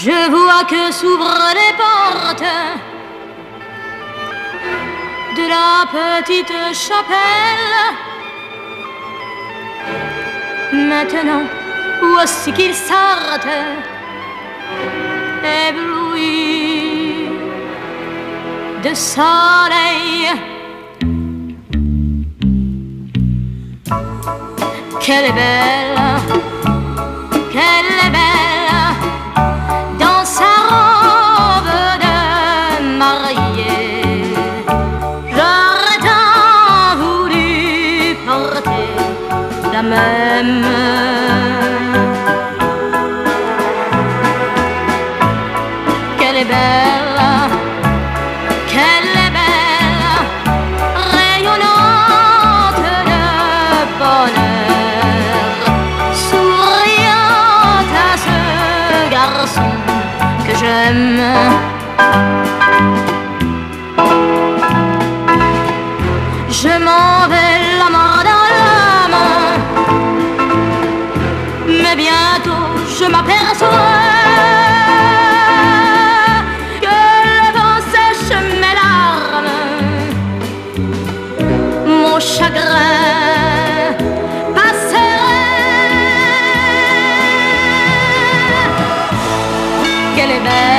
Je vois que s'ouvrent les portes de la petite chapelle. Maintenant, voici qu'ils sortent, éblouis de soleil. Qu'elle est belle, la même. Qu'elle est belle, qu'elle est belle, rayonnante de bonheur, souriante à ce garçon que j'aime. Mais bientôt, je m'aperçois que le vent sèche mes larmes, mon chagrin passerait. Quelle belle